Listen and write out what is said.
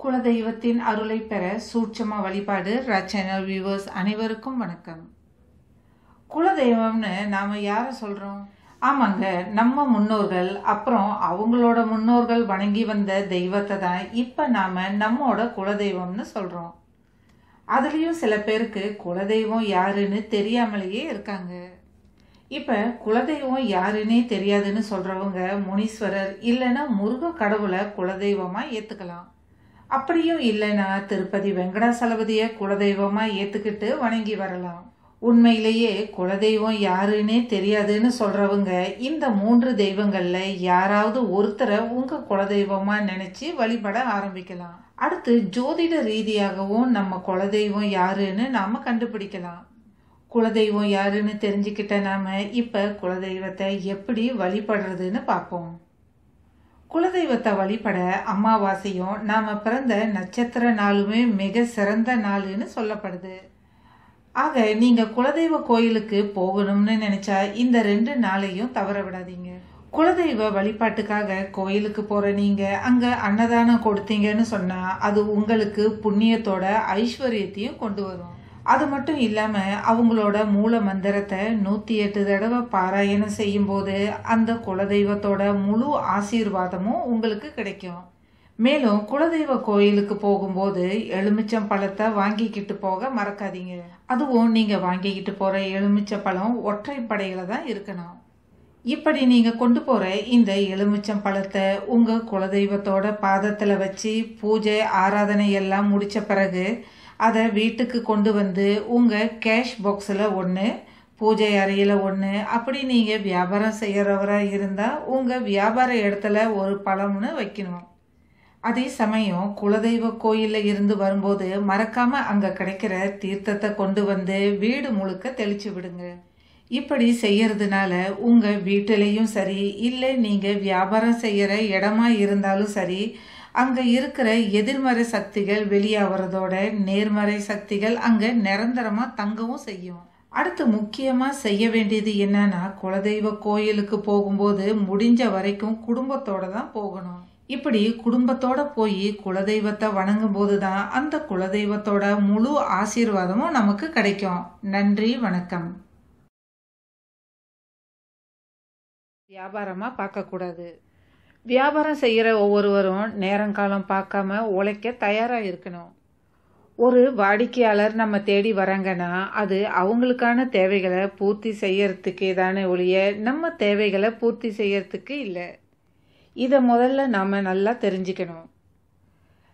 குலதெய்வத்தின் அருளை பெற சூட்சமா வழிபாடு சேனல் வியூவர்ஸ் அனைவருக்கும் வணக்கம். குலதெய்வம்னு நாம் யாரை சொல்கிறோம் ஆமாங்க நம்ம முன்னோர்கள் அப்புறம் அவங்களோட முன்னோர்கள் வணங்கி வந்த தெய்வத்தை தான் இப்போ நாம் நம்மோட குலதெய்வம்னு சொல்கிறோம் அதுலேயும் சில பேருக்கு குலதெய்வம் யாருன்னு தெரியாமலேயே இருக்காங்க. இப்போ குலதெய்வம் யாருன்னே தெரியாதுன்னு சொல்கிறவங்க முனீஸ்வரர் இல்லைன்னா முருக கடவுளை குலதெய்வமாக ஏற்றுக்கலாம் அப்படியும் இல்லைன்னா திருப்பதி வெங்கடாசலபதியை குலதெய்வமாக ஏற்றுக்கிட்டு வணங்கி வரலாம். உண்மையிலேயே குலதெய்வம் யாருன்னே தெரியாதுன்னு சொல்கிறவங்க இந்த மூன்று தெய்வங்களில் யாராவது ஒருத்தரை உங்கள் குலதெய்வமாக நினச்சி வழிபட ஆரம்பிக்கலாம். அடுத்து ஜோதிட ரீதியாகவும் நம்ம குலதெய்வம் யாருன்னு நாம் கண்டுபிடிக்கலாம். குலதெய்வம் யாருன்னு தெரிஞ்சுக்கிட்ட நாம இப்போ குலதெய்வத்தை எப்படி வழிபடுறதுன்னு பார்ப்போம். குலதெய்வத்தை வழிபட அமாவாசையும் நாம் பிறந்த நட்சத்திர நாளுமே மிக சிறந்த நாளுன்னு சொல்லப்படுது. ஆக நீங்கள் குலதெய்வ கோயிலுக்கு போகணும்னு நினச்சா இந்த ரெண்டு நாளையும் தவற விடாதீங்க. குலதெய்வ வழிபாட்டுக்காக கோயிலுக்கு போகிற நீங்கள் அங்கே அன்னதானம் கொடுத்தீங்கன்னு சொன்னால் அது உங்களுக்கு புண்ணியத்தோட ஐஸ்வர்யத்தையும் கொண்டு வரும். அது மட்டும் இல்லாமல் அவங்களோட மூல மந்திரத்தை நூற்றி எட்டு தடவை பாராயணம் செய்யும்போது அந்த குலதெய்வத்தோட முழு ஆசீர்வாதமும் உங்களுக்கு கிடைக்கும். மேலும் குலதெய்வ கோயிலுக்கு போகும்போது எலுமிச்சம் பழத்தை வாங்கிக்கிட்டு போக மறக்காதீங்க. அதுவும் நீங்கள் வாங்கிக்கிட்டு போகிற எலுமிச்சம் பழம் ஒற்றைப்படையில தான் இருக்கணும். இப்படி நீங்கள் கொண்டு போகிற இந்த எலுமிச்சம் பழத்தை உங்கள் குலதெய்வத்தோட பாதத்தில் வச்சு பூஜை ஆராதனை எல்லாம் முடித்த பிறகு அதை வீட்டுக்கு கொண்டு வந்து உங்கள் கேஷ் பாக்ஸில் ஒன்று பூஜை அறையில் ஒன்று அப்படி நீங்கள் வியாபாரம் செய்கிறவராக இருந்தால் உங்கள் வியாபார இடத்துல ஒரு பழம்னு வைக்கணும். அதே சமயம் குலதெய்வ கோயிலில் இருந்து வரும்போது மறக்காமல் அங்கே கிடைக்கிற தீர்த்தத்தை கொண்டு வந்து வீடு முழுக்க தெளிச்சு விடுங்க. இப்படி செய்யறதுனால உங்கள் வீட்டிலையும் சரி இல்லை நீங்கள் வியாபாரம் செய்கிற இடமா இருந்தாலும் சரி அங்கே இருக்கிற எதிர்மறை சக்திகள் வெளியாகிறதோட நேர்மறை சக்திகள் அங்கே நிரந்தரமாக தங்கவும் செய்யும். அடுத்து முக்கியமாக செய்ய வேண்டியது என்னன்னா குலதெய்வ கோயிலுக்கு போகும்போது முடிஞ்ச வரைக்கும் குடும்பத்தோட தான் போகணும். இப்படி குடும்பத்தோட போய் குலதெய்வத்தை வணங்கும் போது தான் அந்த குலதெய்வத்தோட முழு ஆசீர்வாதமும் நமக்கு கிடைக்கும். நன்றி வணக்கம். வியாபாரமாக பார்க்கக்கூடாது. வியாபாரம் செய்கிற ஒவ்வொருவரும் நேரங்காலம் பார்க்காம உழைக்க தயாராக இருக்கணும். ஒரு வாடிக்கையாளர் நம்ம தேடி வராங்கன்னா அது அவங்களுக்கான தேவைகளை பூர்த்தி செய்யறதுக்கே தானே ஒழிய நம்ம தேவைகளை பூர்த்தி செய்யறதுக்கு இல்லை. இதை முதல்ல நாம் நல்லா தெரிஞ்சுக்கணும்.